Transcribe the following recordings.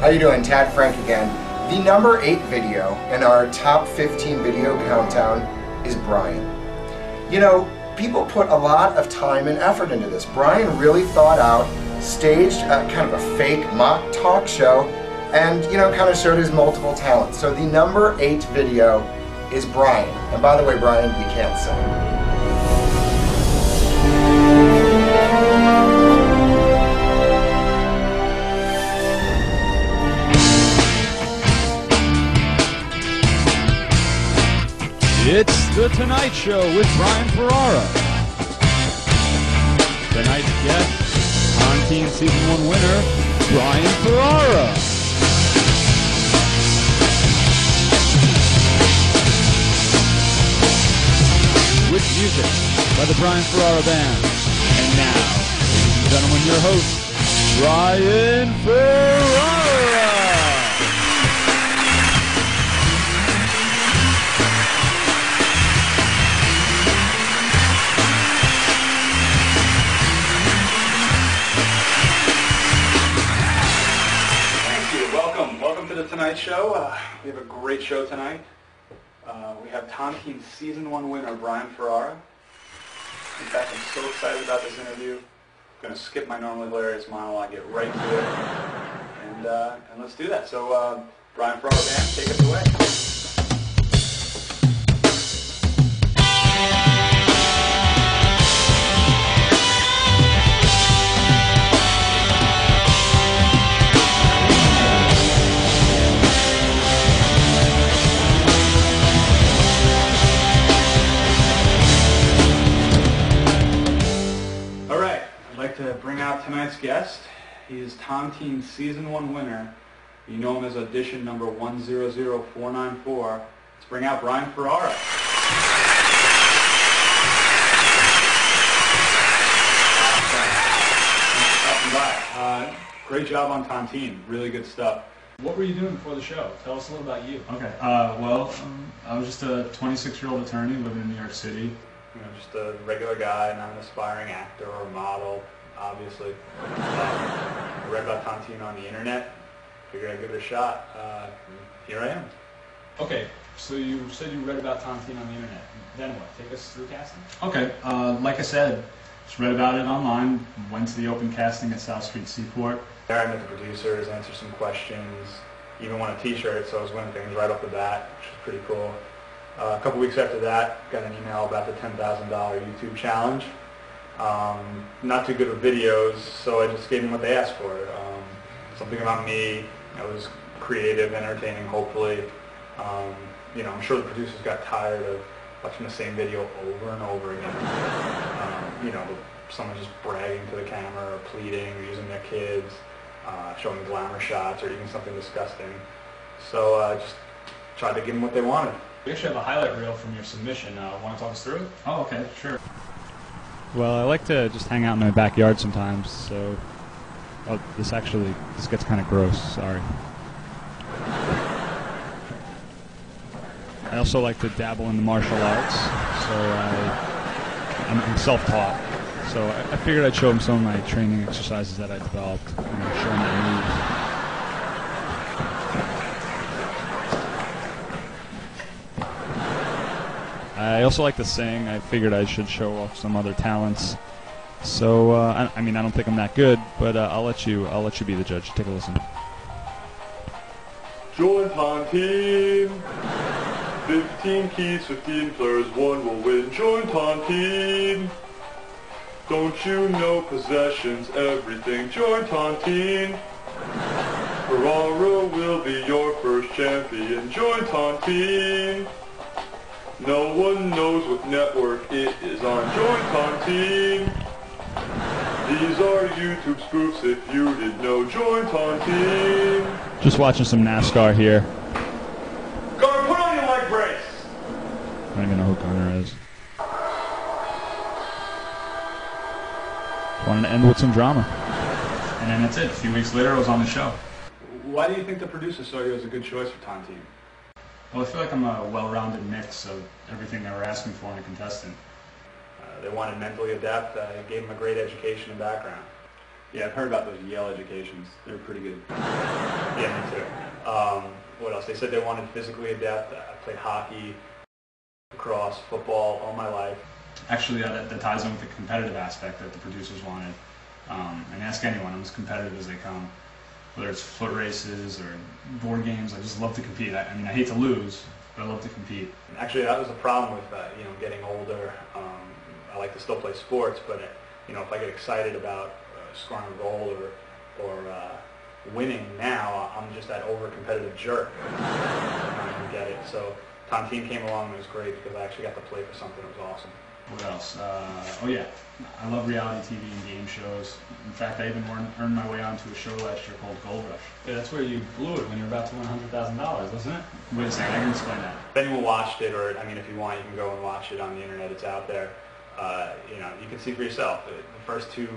How you doing? Tad Frank again. The number 8 video in our top 15 video countdown is Brian. You know, people put a lot of time and effort into this. Brian really thought out, staged a, kind of a fake mock talk show, and you know, kind of showed his multiple talents. So the number 8 video is Brian. And by the way, Brian, we can't sing. The Tonight Show with Brian Ferrara. Tonight's guest, Tontine Season 1 winner, Brian Ferrara. With music by the Brian Ferrara Band. And now, ladies and gentlemen, your host, Brian Ferrara. Show. Uh, we have a great show tonight. Uh, we have Tom Tontine Season 1 winner Brian Ferrara. In fact, I'm so excited about this interview. I'm going to skip my normally hilarious monologue, get right to it, and, uh, and let's do that. So, uh, Brian Ferrara Band, take us away. He is Tontine Season 1 winner. You know him as audition number 100494. Let's bring out Brian Ferrara. Stopping by. Uh, great job on Tontine. Really good stuff. What were you doing before the show? Tell us a little about you. Okay. Uh, well, um, I was just a 26-year-old attorney living in New York City. You know, just a regular guy, not an aspiring actor or model, obviously. Um, I read about Tontine on the internet. Figured I'd give it a shot. Uh, here I am. Okay, so you said you read about Tontine on the internet. Then what? Take us through casting? Okay. Uh, like I said, just read about it online. Went to the open casting at South Street Seaport. There I met the producers, answered some questions, even won a T-shirt, so I was winning things right off the bat, which is pretty cool. Uh, a couple weeks after that, got an email about the $10,000 YouTube challenge. Um, not too good with videos, so I just gave them what they asked for. Um, something about me. that was creative, entertaining, hopefully. Um, you know, I'm sure the producers got tired of watching the same video over and over again. Um, you know, someone just bragging to the camera or pleading or using their kids, uh, showing glamour shots or even something disgusting. So I uh, just tried to give them what they wanted. We actually have a highlight reel from your submission. Uh, Want to talk us through it? Oh, okay, sure. Well, I like to just hang out in my backyard sometimes, so oh, this actually this gets kind of gross. Sorry. I also like to dabble in the martial arts, so I, I'm, I'm self-taught. So I, I figured I'd show him some of my training exercises that I developed, show them my moves. I also like to sing. I figured I should show off some other talents. So uh, I, I mean, I don't think I'm that good, but uh, I'll let you. I'll let you be the judge. Take a listen. Join Tontine. 15 keys, 15 players, one will win. Join Tontine. Don't you know possessions, everything. Join Tontine. Ferrara will be your first champion. Join Tontine. No one knows what network it is on. Join Tontine. These are YouTube spoofs if you didn't know. Join Tontine. Just watching some NASCAR here. Gunner, put on your leg brace. I don't even know who Gunner is. Wanted to end with some drama. And then that's it. A few weeks later, I was on the show. Why do you think the producers saw you as a good choice for Tontine? Well, I feel like I'm a well-rounded mix of everything they were asking for in a contestant. Uh, they wanted mentally adept. I gave them a great education and background. Yeah, I've heard about those Yale educations. They're pretty good. Yeah, me too. Um, what else? They said they wanted physically adept. I played hockey, lacrosse, football all my life. Actually, uh, that, that ties in with the competitive aspect that the producers wanted. Um, and ask anyone, I'm as competitive as they come. Whether it's foot races or board games, I just love to compete. I, I mean, I hate to lose, but I love to compete. Actually, that was a problem with uh, you know getting older. Um, I like to still play sports, but you know if I get excited about uh, scoring a goal or or uh, winning now, I'm just that over competitive jerk. I get it. So Tontine came along and it was great because I actually got to play for something that was awesome. What else? Uh, oh yeah, I love reality TV and game shows. In fact, I even earned, earned my way onto a show last year called Gold Rush. Yeah, that's where you blew it when you were about to win $100,000, wasn't it? Wait a second, I can explain that. If anyone watched it, or I mean, if you want, you can go and watch it on the internet. It's out there. Uh, you know, you can see for yourself. The the first two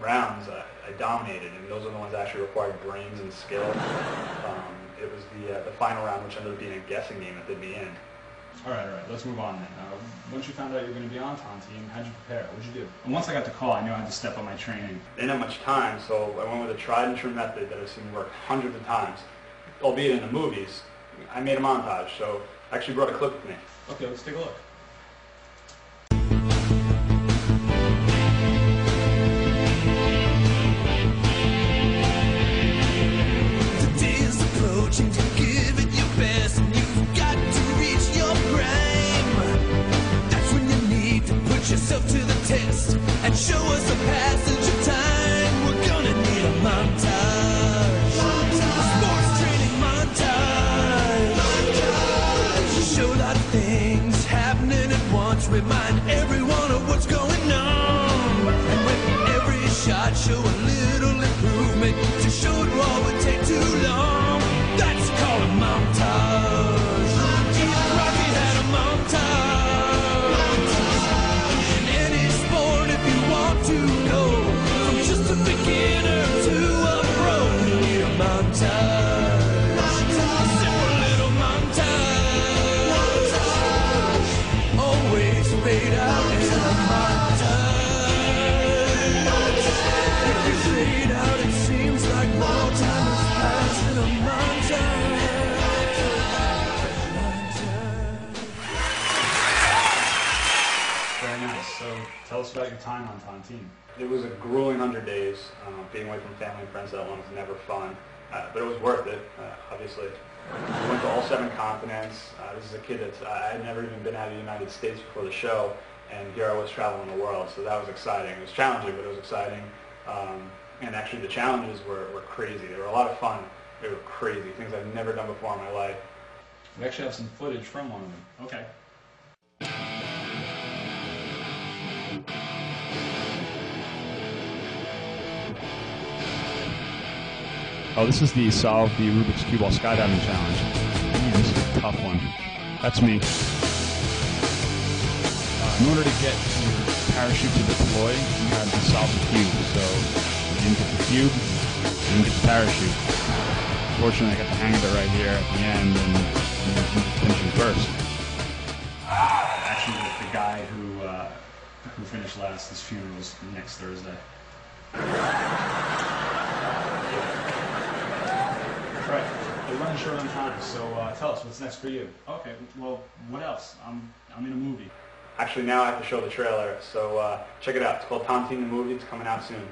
rounds, uh, I dominated, and those are the ones that actually required brains and skill. Um, it was the uh, the final round, which ended up being a guessing game that did me in. All right, all right, let's move on then. Uh, once you found out you were going to be on Tontine, how'd you prepare? What'd you do? And once I got the call, I knew I had to step up my training. Didn't have much time, so I went with a tried and true method that I've seen work hundreds of times, albeit in the movies. I made a montage, so I actually brought a clip with me. Okay, let's take a look. About your time on Tontine. It was a grueling 100 days. Uh, being away from family and friends that one was never fun, uh, but it was worth it, uh, obviously. We went to all seven continents. Uh, this is a kid that's, I had never even been out of the United States before the show, and here I was traveling the world, so that was exciting. It was challenging, but it was exciting. Um, and actually the challenges were, were crazy. They were a lot of fun. They were crazy, things I've never done before in my life. We actually have some footage from one of them. Okay. Oh, this is the solve the Rubik's Cube while skydiving challenge. Man, this is a tough one. That's me. Uh, in order to get your parachute to deploy, you have to solve the cube. So you didn't get the cube, you didn't get the parachute. Fortunately, I got the hang of it right here at the end and, and finishing first. Actually, the, the guy who uh, who finished last, his funeral is next Thursday. Right. We're running short on time, so uh, tell us what's next for you. Okay. Well, what else? I'm I'm in a movie. Actually, now I have to show the trailer, so uh, check it out. It's called Tontine the Movie. It's coming out soon.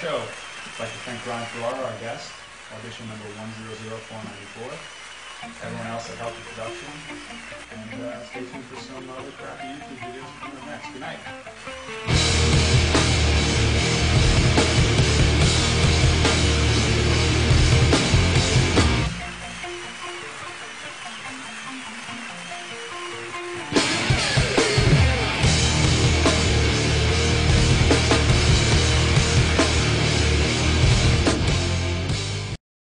Show. I'd like to thank Brian Ferrara, our guest, audition number 100494. Everyone else that helped with production. And uh, stay tuned for some other crappy YouTube videos coming up next. Good night.